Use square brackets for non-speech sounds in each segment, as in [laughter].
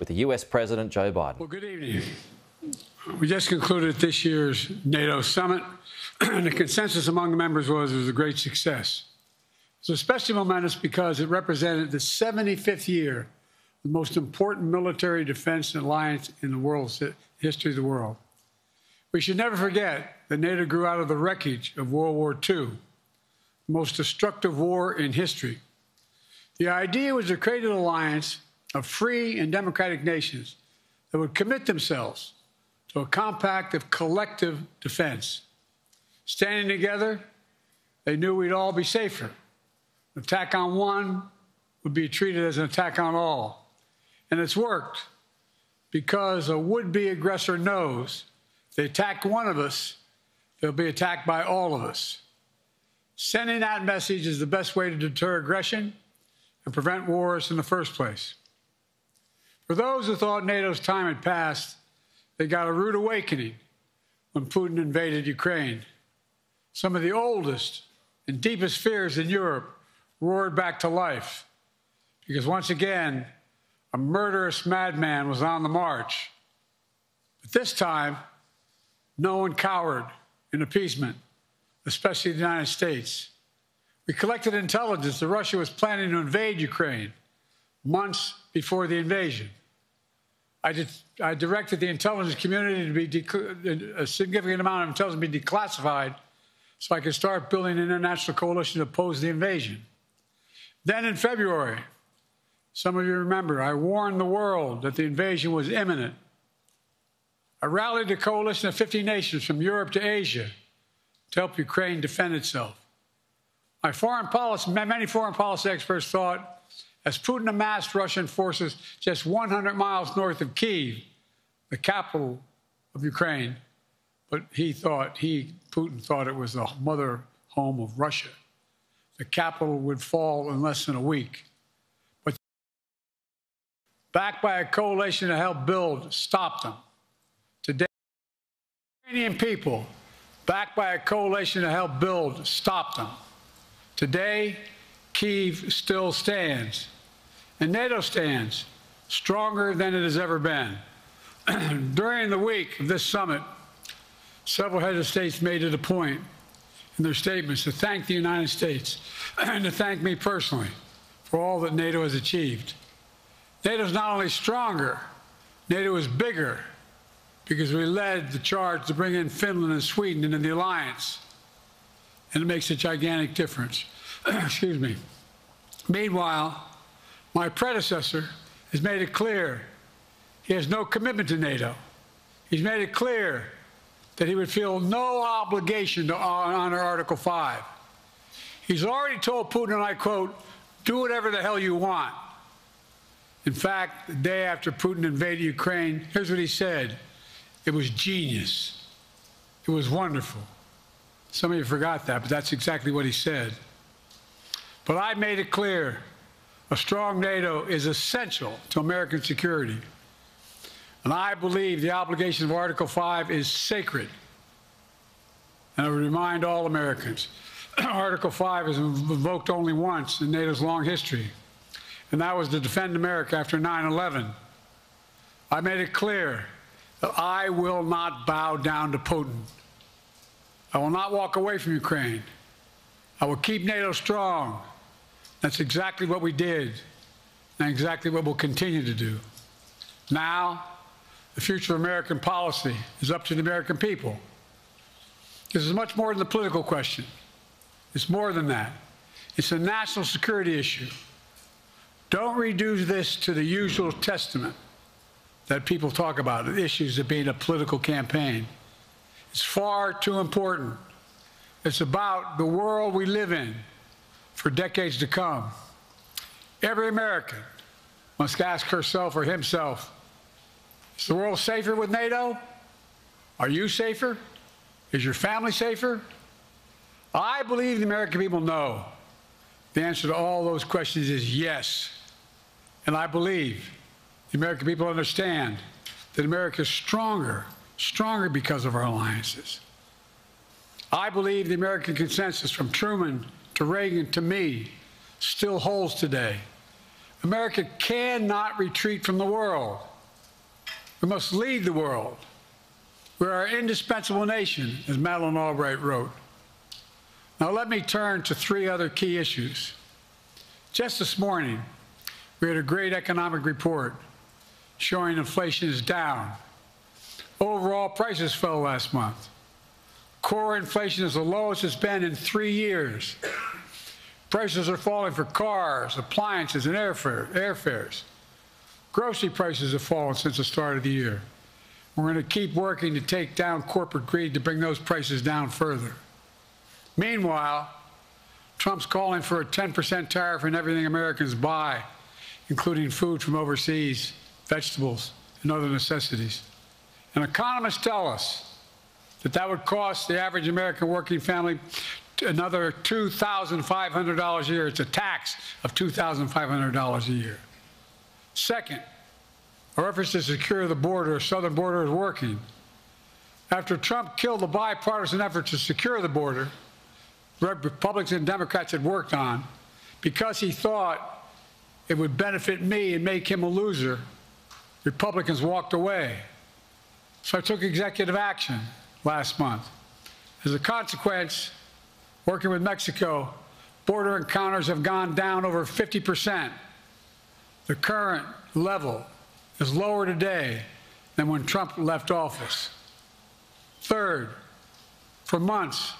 with the US President Joe Biden. Well, good evening. We just concluded this year's NATO summit, and the consensus among the members was it was a great success. It's especially momentous because it represented the 75th year, of the most important military defense alliance in the world's history of the world. We should never forget that NATO grew out of the wreckage of World War II, the most destructive war in history. The idea was to create an alliance of free and democratic nations that would commit themselves to a compact of collective defense. Standing together, they knew we'd all be safer. An attack on one would be treated as an attack on all. And it's worked because a would be aggressor knows if they attack one of us, they'll be attacked by all of us. Sending that message is the best way to deter aggression and prevent wars in the first place. For those who thought NATO's time had passed, they got a rude awakening when Putin invaded Ukraine. Some of the oldest and deepest fears in Europe roared back to life because once again, a murderous madman was on the march. But this time, no one cowered in appeasement, especially the United States. We collected intelligence that Russia was planning to invade Ukraine months before the invasion. I, did, I directed the intelligence community to be a significant amount of intelligence be declassified so I could start building an international coalition to oppose the invasion. Then in February, some of you remember, I warned the world that the invasion was imminent. I rallied a coalition of 50 nations from Europe to Asia to help Ukraine defend itself. My foreign policy, many foreign policy experts thought as Putin amassed Russian forces just 100 miles north of Kyiv, the capital of Ukraine, but he thought, he, Putin thought it was the mother home of Russia. The capital would fall in less than a week. But backed by a coalition to help build, stopped them. Today, Ukrainian people, backed by a coalition to help build, stopped them. Today, Kyiv still stands, and NATO stands stronger than it has ever been. [clears throat] During the week of this summit, several heads of states made it a point in their statements to thank the United States [clears throat] and to thank me personally for all that NATO has achieved. NATO is not only stronger, NATO is bigger because we led the charge to bring in Finland and Sweden into the alliance. And it makes a gigantic difference. [coughs] Excuse me. Meanwhile, my predecessor has made it clear he has no commitment to NATO. He's made it clear that he would feel no obligation to honor Article 5. He's already told Putin, and I quote, do whatever the hell you want. In fact, the day after Putin invaded Ukraine, here's what he said it was genius. It was wonderful. Some of you forgot that, but that's exactly what he said. But I made it clear a strong NATO is essential to American security. And I believe the obligation of Article 5 is sacred. And I would remind all Americans [clears throat] Article 5 is invoked only once in NATO's long history, and that was to defend America after 9 11. I made it clear that I will not bow down to Putin. I will not walk away from Ukraine. I will keep NATO strong. That's exactly what we did and exactly what we'll continue to do. Now, the future of American policy is up to the American people. This is much more than a political question. It's more than that. It's a national security issue. Don't reduce this to the usual testament that people talk about, the issues of being a political campaign. It's far too important. It's about the world we live in for decades to come. Every American must ask herself or himself Is the world safer with NATO? Are you safer? Is your family safer? I believe the American people know the answer to all those questions is yes. And I believe the American people understand that America is stronger, stronger because of our alliances. I believe the American consensus from Truman to Reagan to me still holds today. America cannot retreat from the world. We must lead the world. We're an indispensable nation, as Madeleine Albright wrote. Now, let me turn to three other key issues. Just this morning, we had a great economic report showing inflation is down. Overall prices fell last month. Core inflation is the lowest it's been in three years. Prices are falling for cars, appliances, and airfare, airfares. Grocery prices have fallen since the start of the year. We're going to keep working to take down corporate greed to bring those prices down further. Meanwhile, Trump's calling for a 10% tariff on everything Americans buy, including food from overseas, vegetables, and other necessities. And economists tell us that that would cost the average American working family another $2,500 a year. It's a tax of $2,500 a year. Second, our efforts to secure the border, southern border, is working. After Trump killed the bipartisan effort to secure the border, Republicans and Democrats had worked on, because he thought it would benefit me and make him a loser, Republicans walked away. So I took executive action last month. As a consequence, working with Mexico, border encounters have gone down over 50 percent. The current level is lower today than when Trump left office. Third, for months,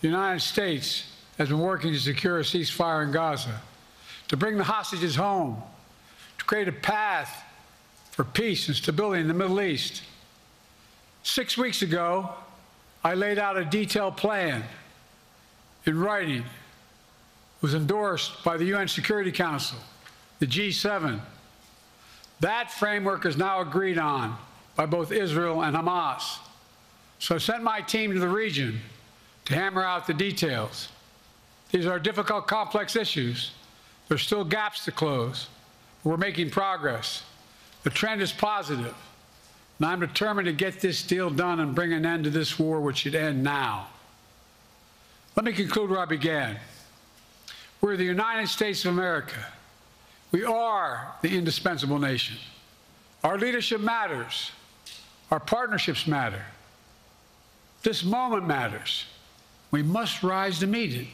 the United States has been working to secure a ceasefire in Gaza, to bring the hostages home, to create a path for peace and stability in the Middle East. Six weeks ago, I laid out a detailed plan in writing. Was endorsed by the UN Security Council, the G7. That framework is now agreed on by both Israel and Hamas. So I sent my team to the region to hammer out the details. These are difficult, complex issues. There's still gaps to close. We're making progress. The trend is positive. And I'm determined to get this deal done and bring an end to this war, which should end now. Let me conclude where I began. We're the United States of America. We are the indispensable nation. Our leadership matters. Our partnerships matter. This moment matters. We must rise to meet it.